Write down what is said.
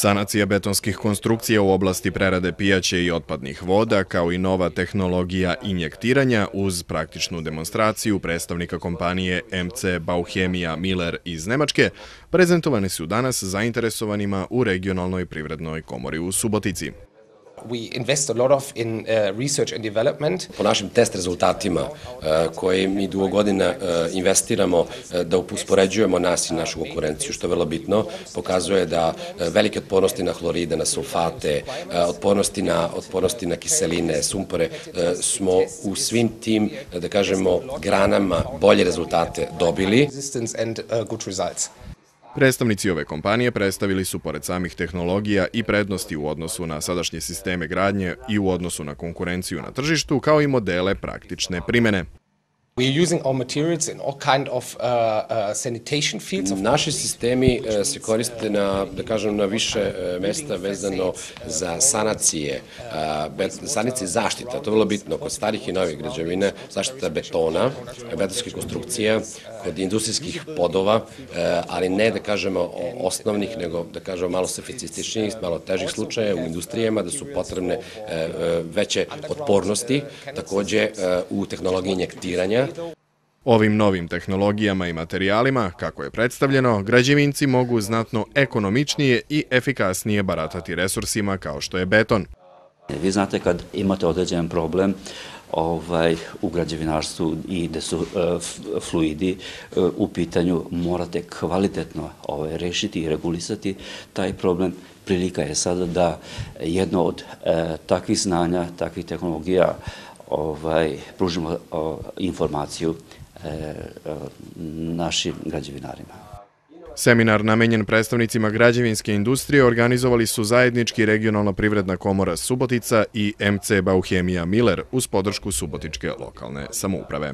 Sanacija betonskih konstrukcija u oblasti prerade pijaće i otpadnih voda, kao i nova tehnologija injektiranja uz praktičnu demonstraciju predstavnika kompanije MC Bauchemia Miller iz Nemačke, prezentovane su danas zainteresovanima u regionalnoj privrednoj komori u Subotici. We invest a lot of in uh, research and development. Po našim test rezultatima uh, koje mi dugo godina uh, investiramo da upoređujemo nas i našu konkurenciju, što je vrlo bitno, pokazuje da velike otpornosti na hloride, na sulfate, otpornosti na, otpornosti na kiseline, sumpore, smo u svim tim, da kažemo, granama bolje rezultate dobili. Resistance and good results. Predstavnici ove kompanije predstavili su, pored samih tehnologija, i prednosti u odnosu na sadašnje sisteme gradnje i u odnosu na konkurenciju na tržištu, kao i modele praktične primene. We using our materials in all kind of uh, uh, sanitation fields. Naši sistemi uh, se koriste na, da kažem, na više mesta vezano za sanacije, sanacije zaštita, to je vrlo bitno. Kod starih i novih građevina, zaštita betona, betonskih konstrukcija, kod industrijskih podova, ali ne da kažemo osnovnih, nego da kažemo malo sofisticičnijih, malo težih slučaja u industrijama, da su potrebne veće otpornosti, takođe u tehnologiji injektiranja, Ovim novim tehnologijama i materijalima, kako je predstavljeno, građevinci mogu znatno ekonomičnije i efikasnije baratati resursima kao što je beton. Vi znate kad imate određen problem ovaj, u građevinarstvu i gde su uh, fluidi uh, u pitanju, morate kvalitetno ovaj, rešiti i regulisati taj problem. Prilika je sada da jedno od uh, takvih znanja, takvih tehnologija ovaj, pružimo informaciju e, e, našim građevinarima. Seminar namenjen predstavnicima građevinske industrije organizovali su zajednički regionalna privredna komora Subotica i MC Bauhemija Miller uz podršku Subotičke lokalne samouprave.